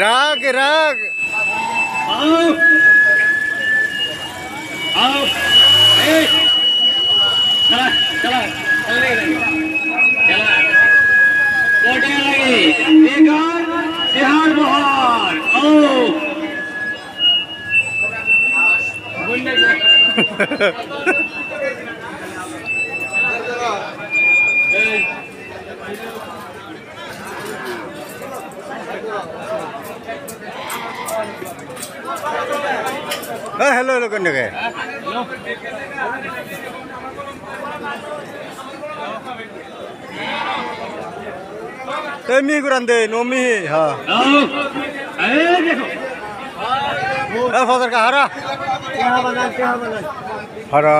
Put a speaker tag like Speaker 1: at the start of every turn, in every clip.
Speaker 1: راگ راگ آؤ آؤ بیگار بہار بہار ہیلو ہاں، ہیلو
Speaker 2: کرنے تیمی
Speaker 1: کرندے نومی ہاں فضر کا ہرا ہرا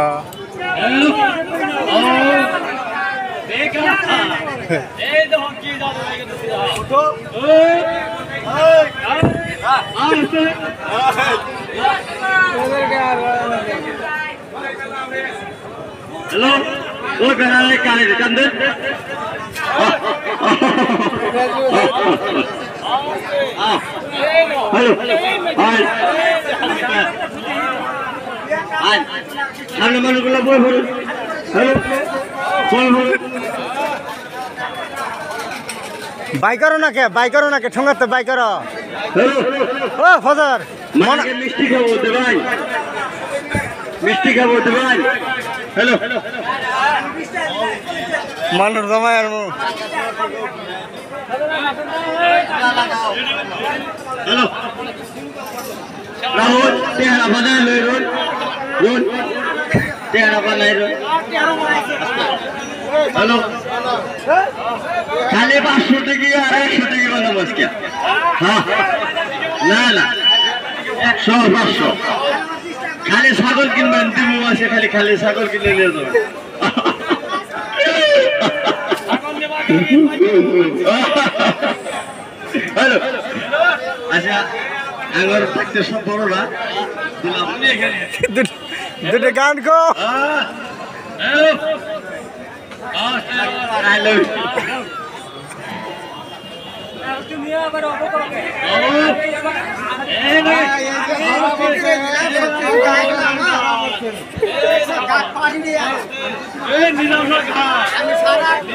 Speaker 1: ہلو وہ کہہ رہے کالے چند
Speaker 2: hello
Speaker 1: সামনে মানুষগুলো বই ভরুন হ্যালো বই ভরুন
Speaker 2: বাই করো না কে? বাই করো না কে? ঠোঙাতে বাই
Speaker 1: করো।
Speaker 2: ও, ফজর।
Speaker 1: মিষ্টি খাব দেবাই মিষ্টি খাব দেবাই হ্যালো হ্যালো।
Speaker 2: মানুষ জমায় আর
Speaker 1: খালি পাঁচশো টাকি আর একশো টাকি বানাবো আজকে না না। একশো, পাঁচশো। খালি ছাগল কিনবেন দিবু আছে খালি খালি ছাগল কিনে নিয়ে যাবেন। হ্যালো আচ্ছা আমার থাকতে সব দিলাম
Speaker 2: দুটো গান কো
Speaker 1: আহ,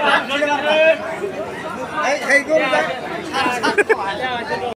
Speaker 1: Hey, hey,
Speaker 3: go back.